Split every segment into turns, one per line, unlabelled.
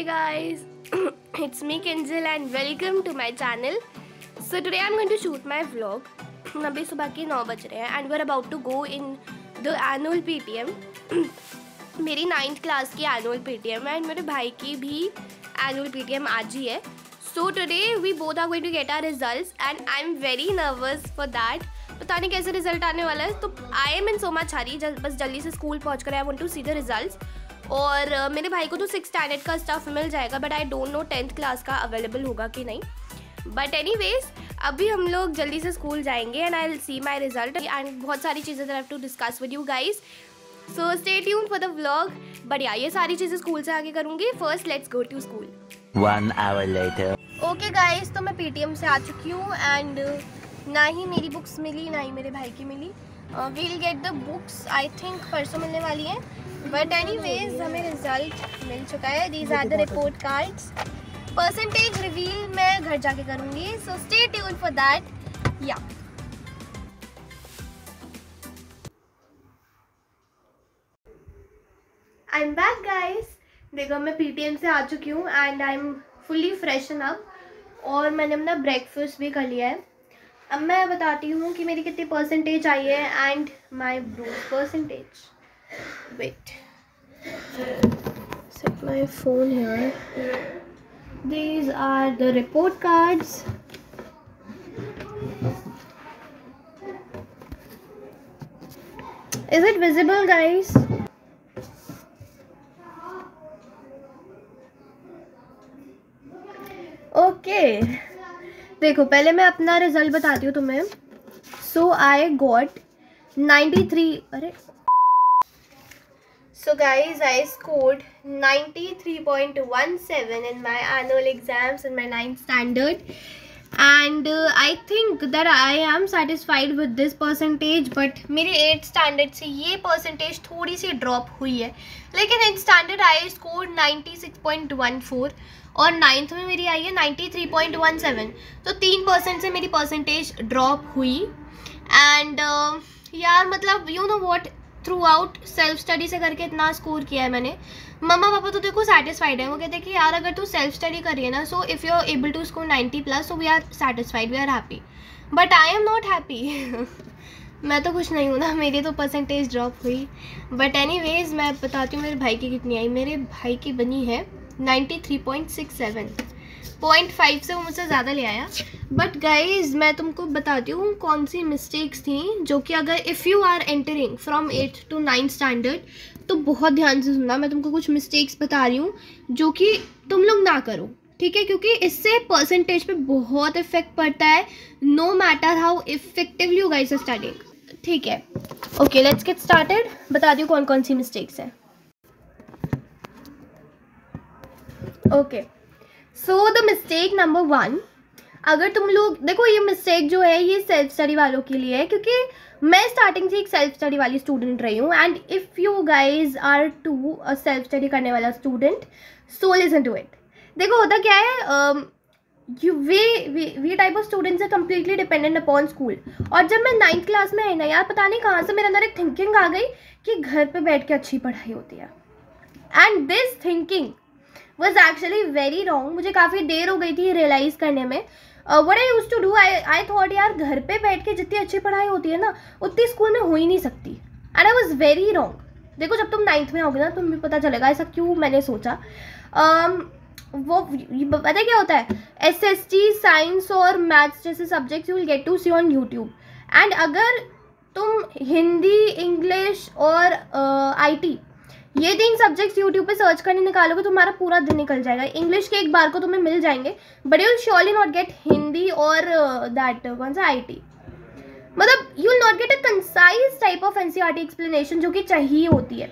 Hey guys, it's me Kinzel and welcome to my channel. So today I'm going to shoot my vlog. अभी सुबह के नौ बज रहे हैं about to go in the annual P T M मेरी ninth class की annual M है and मेरे भाई की भी टी एम आज ही है today we both are going to get our result and I am very nervous for that पता नहीं कैसे रिज़ल्ट आने वाला है तो I am in so much हारी बस जल्दी से स्कूल पहुँच कर I want to see the result और uh, मेरे भाई को तो सिक्स स्टैंडर्ड का स्टफ़ मिल जाएगा but I don't know tenth class का अवेलेबल होगा कि नहीं। बट एनी अभी हम लोग जल्दी से स्कूल जाएँगे and I will see my result and बहुत सारी चीज़ें have to discuss with you guys so stay tune for the vlog but या ये सारी चीज़ें स्कूल से आगे करूँगी। First let's go to school. Okay guys तो मैं पीटीएम से आ चुकी हूँ एंड ना ही मेरी बुक्स मिली ना ही मेरे भाई की मिली। We'll get the books I think परसों मिलने वाली हैं। बट एनी वेज हमें रिज़ल्ट मिल चुका है। These are the report cards percentage reveal मैं घर जाके करूँगी। So stay tune for that या आई एम बैक गाइस देखो मैं पीटीएम से आ चुकी हूँ and I am fully freshen up और मैंने अपना ब्रेकफास्ट भी कर लिया है। अब मैं बताती हूँ कि मेरी कितनी परसेंटेज आई है and my brother percentage wait set my phone here these are the report cards is it visible guys okay देखो पहले मैं अपना रिज़ल्ट बताती हूँ तुम्हें सो आई गॉट 93 अरे So guys, I scored 93.17 in my annual exams in my 9th standard and uh, I think that I am satisfied with this percentage but मेरे 8th standard से ये percentage थोड़ी सी drop हुई है लेकिन 8th standard I scored 96.14 और ninth में मेरी आई है 93.17 तो तीन परसेंट से मेरी परसेंटेज ड्रॉप हुई एंड uh, यार मतलब you know what throughout self study से करके इतना स्कोर किया है मैंने। मम्मा पापा तो देखो सेटिस्फाइड है। वो कहते हैं कि यार, अगर तू सेल्फ स्टडी करिए ना so if you are able to score ninety plus so we are satisfied we are happy but I am not happy मैं तो कुछ नहीं हूँ ना, मेरी तो परसेंटेज ड्रॉप हुई। बट एनी वेज मैं बताती हूँ मेरे भाई की कितनी आई। मेरे भाई की बनी है ninety three point six seven point five से वो मुझसे ज़्यादा ले आया। बट गाइज़ मैं तुमको बताती हूँ कौन सी मिस्टेक्स थी जो कि अगर if you are entering from eight to ninth standard तो बहुत ध्यान से सुनना, मैं तुमको कुछ मिस्टेक्स बता रही हूँ जो कि तुम लोग ना करो, ठीक है? क्योंकि इससे परसेंटेज पे बहुत इफ़ेक्ट पड़ता है no matter how effectively you guys studying ठीक है? ओके लेट्स गेट स्टार्टेड बता दी कौन कौन सी मिस्टेक्स है। Okay so the mistake number one अगर तुम लोग, देखो ये मिस्टेक जो है, ये सेल्फ स्टडी वालों के लिए है, क्योंकि मैं स्टार्टिंग से एक सेल्फ स्टडी वाली स्टूडेंट रही हूँ and if you guys are to self study करने वाला student so listen to it देखो, होता क्या है you way we type of students है कम्प्लीटली डिपेंडेंट अपॉन स्कूल और जब मैं नाइन्थ क्लास में आई ना यार, पता नहीं कहाँ से मेरे अंदर एक थिंकिंग आ गई कि घर पे बैठ के अच्छी पढ़ाई होती है। And this thinking was actually very wrong मुझे काफ़ी देर हो गई थी रियलाइज़ करने में। What I used to do I I thought यार घर पे बैठ के जितनी अच्छी पढ़ाई होती है ना उतनी स्कूल में हो ही नहीं सकती। And I was very wrong देखो जब तुम नाइन्थ में आओगे ना तुम्हें पता चलेगा ऐसा क्यों मैंने सोचा। Um, वो पता क्या होता है? एस एस टी साइंस और मैथ्स जैसे subjects you will get to see on YouTube and अगर तुम हिंदी इंग्लिश और आई uh, टी ये तीन सब्जेक्ट्स यूट्यूब पे सर्च करने निकालोगे तो तुम्हारा पूरा दिन निकल जाएगा। इंग्लिश के एक बार को तुम्हें मिल जाएँगे but you surely not get Hindi और दैट कौन सा आई मतलब you not get a concise type of N C R T explanation जो कि चाहिए होती है।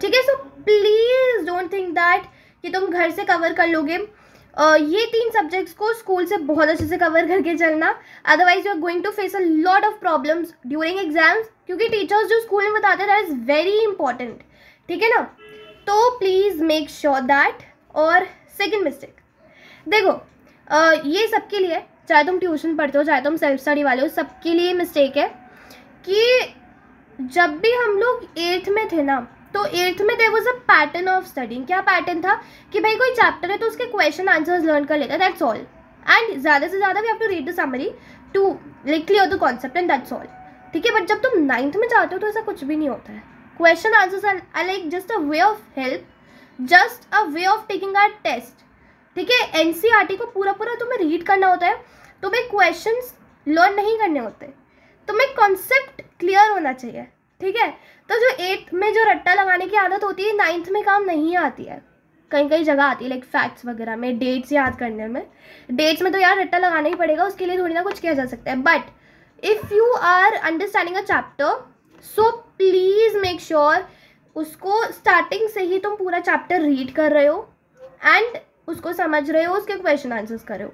ठीक है? So please don't think that कि तुम घर से कवर कर लोगे। Uh, ये तीन सब्जेक्ट्स को स्कूल से बहुत अच्छे से कवर करके चलना। Otherwise you are going to face a lot of problems during exams क्योंकि टीचर्स जो स्कूल में बताते हैं दैट इज़ वेरी इंपॉर्टेंट ठीक है ना? तो प्लीज़ मेक श्योर दैट और सेकेंड मिस्टेक देखो आ, ये सबके लिए चाहे तुम ट्यूशन पढ़ते हो चाहे तुम सेल्फ स्टडी वाले हो सबके लिए मिस्टेक है कि जब भी हम लोग एट्थ में थे ना तो एट्थ में there was a pattern of studying क्या पैटर्न था? कि भाई कोई चैप्टर है तो उसके क्वेश्चन आंसर्स लर्न कर लेता दैट्स ऑल एंड ज़्यादा से ज़्यादा we have to read the summary to like clear the concept and that's all ठीक है? बट जब तुम नाइन्थ में जाते हो तो ऐसा कुछ भी नहीं होता है। Question answers are like just a way of help just a way of taking our test ठीक है एन को पूरा पूरा तुम्हें रीड करना होता है, तुम्हें क्वेश्चन लर्न नहीं करने होते। तुम्हें कॉन्सेप्ट क्लियर होना चाहिए, ठीक है? तो जो एट्थ में जो रट्टा लगाने की आदत होती है नाइन्थ में काम नहीं आती है। कहीं कहीं जगह आती है लाइक फैक्ट्स वगैरह में डेट्स याद करने में। डेट्स में तो यार रट्टा लगाना ही पड़ेगा, उसके लिए थोड़ी ना कुछ किया जा सकता है। But if you are understanding a chapter so please sure उसको स्टार्टिंग से ही तुम पूरा चैप्टर रीड कर रहे हो एंड उसको समझ रहे हो, उसके क्वेश्चन आंसर्स कर रहे हो।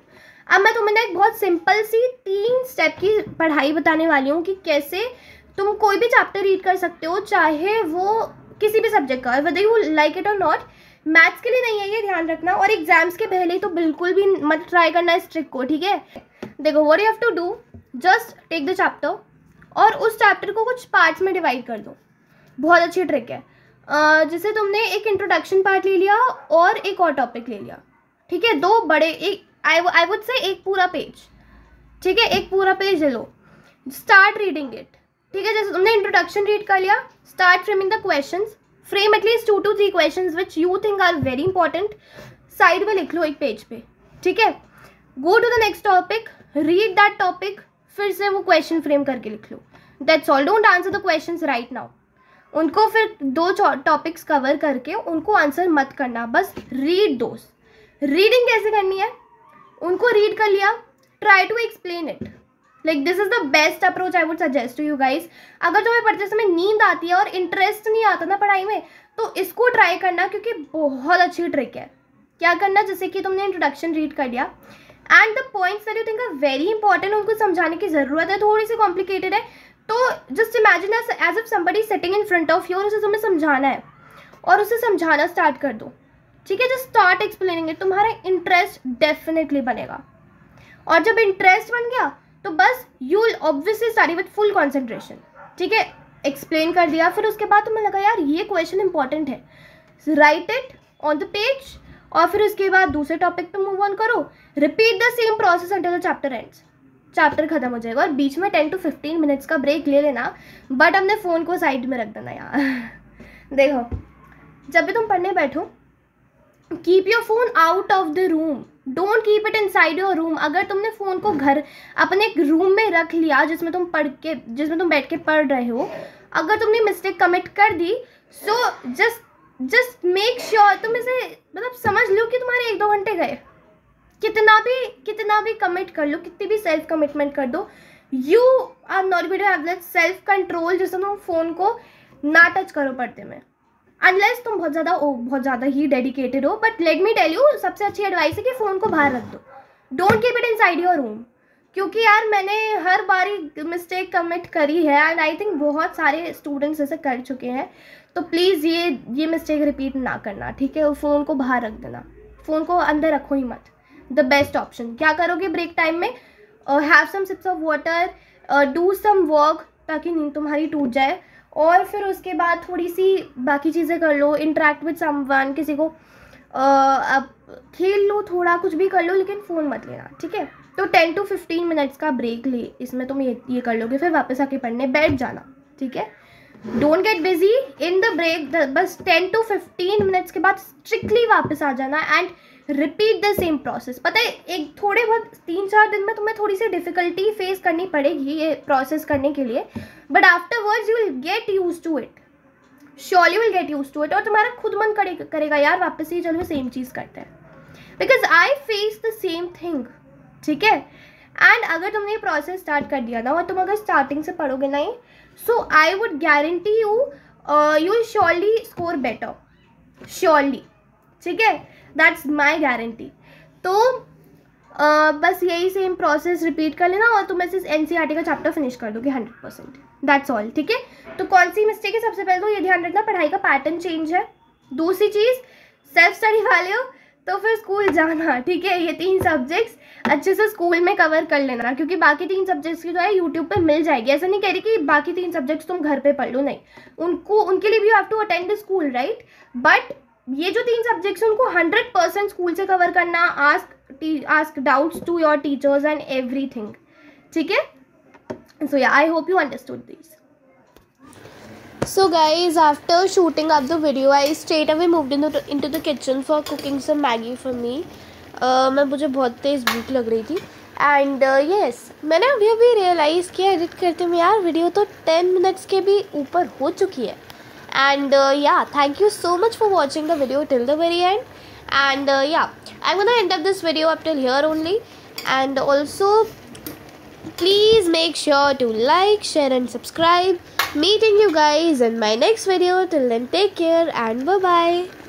अब मैं तुम्हें एक बहुत सिंपल सी तीन स्टेप की पढ़ाई बताने वाली हूँ कि कैसे तुम कोई भी चैप्टर रीड कर सकते हो, चाहे वो किसी भी सब्जेक्ट का वेदर यू लाइक इट और नॉट मैथ्स के लिए नहीं है ये ध्यान रखना और एग्ज़ाम्स के पहले तो बिल्कुल भी मत ट्राई करना इस ट्रिक को, ठीक है? देखो what you have to do just take the chapter और उस चैप्टर को कुछ पार्ट्स में डिवाइड कर दो। बहुत अच्छी ट्रिक है। जैसे तुमने एक इंट्रोडक्शन पार्ट ले लिया और एक और टॉपिक ले लिया। ठीक है? दो बड़े, एक आई आई वुड से एक पूरा पेज ठीक है? एक पूरा पेज ले लो। स्टार्ट रीडिंग इट ठीक है? जैसे तुमने इंट्रोडक्शन रीड कर लिया start framing the question frame at least two two three question which you think are very important side में लिख लो एक पेज पे। ठीक है? Go to the next topic read that topic फिर से वो क्वेश्चन फ्रेम करके लिख लो। That's all don't answer the question right now उनको फिर दो टॉपिक्स कवर करके उनको आंसर मत करना, बस रीड दोस्त रीडिंग कैसे करनी है? उनको रीड कर लिया try to explain it like this is the best approach I would suggest to you guys अगर तुम्हें पढ़ते समय नींद आती है और इंटरेस्ट नहीं आता ना पढ़ाई में तो इसको ट्राई करना क्योंकि बहुत अच्छी ट्रिक है। क्या करना? जैसे कि तुमने इंट्रोडक्शन रीड कर लिया। And the points that you think are very important उनको समझाने की ज़रूरत है, थोड़ी सी कॉम्प्लिकेटेड है तो just imagine as if somebody sitting in front of you और उसे तुम्हें समझाना है और उसे समझाना स्टार्ट कर दो। ठीक है? जस्ट स्टार्ट एक्सप्लेनिंग इट तुम्हारा इंटरेस्ट डेफिनेटली बनेगा। और जब इंटरेस्ट बन गया तो बस you obviously study with full concentration ठीक है? एक्सप्लेन कर दिया, फिर उसके बाद तुम्हें लगा, यार, ये क्वेश्चन इंपॉर्टेंट है। Write it on the page और फिर उसके बाद दूसरे टॉपिक पे मूव ऑन करो। Repeat the same process until the chapter ends chapter खत्म हो जाएगा और बीच में टेन टू फिफ्टीन मिनट्स का ब्रेक ले लेना बट अपने फ़ोन को साइड में रख देना यार। देखो, जब भी तुम पढ़ने बैठो keep your phone out of the room don't keep it inside your room अगर तुमने फ़ोन को घर, अपने एक रूम में रख लिया, जिसमें तुम पढ़ के, जिसमें तुम बैठ के पढ़ रहे हो, अगर तुमने मिस्टेक कमिट कर दी so just just make sure तुम इसे मतलब समझ लो कि तुम्हारे एक दो घंटे गए। कितना भी कितना भी कमिट कर लो, कितनी भी सेल्फ कमिटमेंट कर दो you are not be have self control जैसे तुम फ़ोन को ना टच करो पढ़ते में। अनलेस तुम बहुत ज़्यादा ओ, बहुत ज़्यादा ही डेडिकेटेड हो but let me tell you सबसे अच्छी एडवाइस है कि फ़ोन को बाहर रख दो। Don't keep it inside your room क्योंकि यार मैंने हर बारी मिस्टेक कमिट करी है एंड आई थिंक बहुत सारे स्टूडेंट्स ऐसे कर चुके हैं। तो प्लीज़ ये ये मिस्टेक रिपीट ना करना, ठीक है? फ़ोन को बाहर रख देना। फ़ोन को अंदर रखो ही मत। द बेस्ट ऑप्शन क्या करोगे ब्रेक टाइम में? Have some sips of water do some work ताकि नींद तुम्हारी टूट जाए। और फिर उसके बाद थोड़ी सी बाकी चीज़ें कर लो इंटरेक्ट विद समवन किसी को अब खेल लो, थोड़ा कुछ भी कर लो, लेकिन फ़ोन मत लेना, ठीक है? तो टेन टू फिफ्टीन मिनट्स का ब्रेक ले, इसमें तुम ये ये कर लोगे, फिर वापस आके पढ़ने, बैठ जाना, ठीक है? Don't get busy in the break बस टेन टू फिफ्टीन मिनट्स के बाद स्ट्रिक्टली वापस आ जाना and repeat the same process पता है एक थोड़े बहुत तीन चार दिन में तुम्हें थोड़ी सी डिफिकल्टी फेस करनी पड़ेगी ये प्रोसेस करने के लिए but afterwards you will get used to it surely will get used to it और तुम्हारा खुद मन करे, करेगा यार वापस ही चलो सेम चीज़ करते हैं. Because I face the same thing ठीक है? एंड अगर तुमने ये प्रोसेस स्टार्ट कर दिया ना और तुम अगर स्टार्टिंग से पढ़ोगे नहीं so I would guarantee you you surely score better surely ठीक है? दैट्स माई गारंटी तो uh, बस यही सेम प्रोसेस रिपीट कर लेना और तुम ऐसे एन का चैप्टर फिनिश कर दोगे हंड्रेड परसेंट दैट्स ऑल ठीक है? तो कौन सी मिस्टेक है सबसे पहले तो ये ध्यान रखना पढ़ाई का पैटर्न चेंज है। दूसरी चीज़ सेल्फ स्टडी वाले हो तो फिर स्कूल जाना ठीक है? ये तीन सब्जेक्ट्स अच्छे से स्कूल में कवर कर लेना क्योंकि बाकी तीन सब्जेक्ट्स की जो है यूट्यूब पे मिल जाएगी। ऐसा नहीं कह रही कि बाकी तीन सब्जेक्ट्स तुम घर पे पढ़ लो नहीं। उनको उनके लिए भी you have to attend the school right but ये जो तीन सब्जेक्ट्स उनको हंड्रेड परसेंट स्कूल से कवर करना ask ask doubts to your teachers and everything ठीक है? सो या I hope you understood this So guys, after shooting up the video, I straight away moved into into the kitchen for cooking some Maggie for me. Uh, मैं मुझे बहुत तेज़ भूख लग रही थी। एंड यस uh, मैंने अभी अभी रियलाइज़ किया एडिट करते हुए यार वीडियो तो टेन मिनट्स के भी ऊपर हो चुकी है। and uh, yeah thank you so much for watching the video till the very end. And uh, yeah i'm gonna end up this video up till here only. And also please make sure to like share and subscribe. Meeting you guys in my next video. Till then take care and bye bye